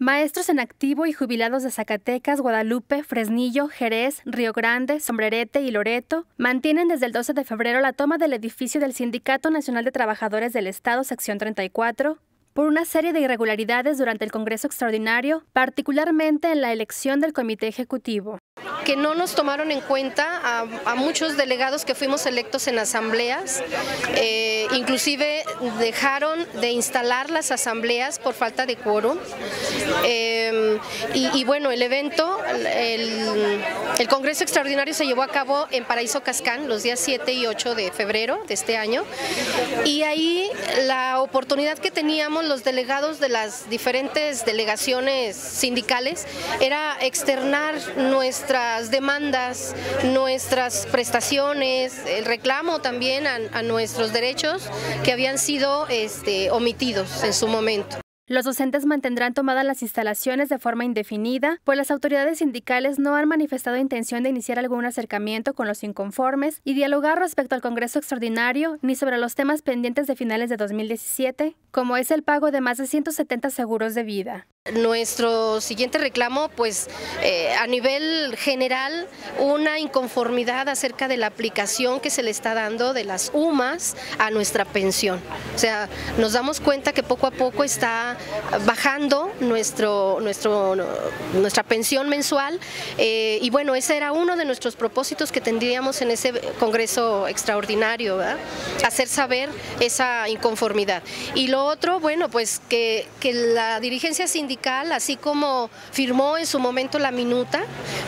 Maestros en activo y jubilados de Zacatecas, Guadalupe, Fresnillo, Jerez, Río Grande, Sombrerete y Loreto mantienen desde el 12 de febrero la toma del edificio del Sindicato Nacional de Trabajadores del Estado, sección 34, por una serie de irregularidades durante el Congreso Extraordinario, particularmente en la elección del Comité Ejecutivo que no nos tomaron en cuenta a, muchos delegados que fuimos electos en asambleas, eh, inclusive dejaron de instalar las asambleas por falta de quórum. Eh, y, bueno, el evento, el, Congreso Extraordinario se llevó a cabo en Paraíso Cascán los días 7 y 8 de febrero de este año y ahí la oportunidad que teníamos los delegados de las diferentes delegaciones sindicales era externar nuestras demandas, nuestras prestaciones, el reclamo también a, nuestros derechos que habían sido este, omitidos en su momento. Los docentes mantendrán tomadas las instalaciones de forma indefinida, pues las autoridades sindicales no han manifestado intención de iniciar algún acercamiento con los inconformes y dialogar respecto al Congreso Extraordinario ni sobre los temas pendientes de finales de 2017, como es el pago de más de 170 seguros de vida. Nuestro siguiente reclamo, pues eh, a nivel general, una inconformidad acerca de la aplicación que se le está dando de las UMAS a nuestra pensión. O sea, nos damos cuenta que poco a poco está bajando nuestro, nuestra pensión mensual eh, y bueno, ese era uno de nuestros propósitos que tendríamos en ese Congreso extraordinario, hacer saber esa inconformidad. Y lo otro, bueno, pues que, que la dirigencia así como firmó en su momento la minuta,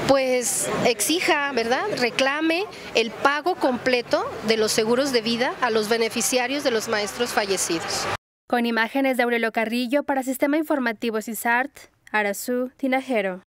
pues exija, ¿verdad? Reclame el pago completo de los seguros de vida a los beneficiarios de los maestros fallecidos. Con imágenes de Aurelio Carrillo para Sistema Informativo CISART, Arazú Tinajero.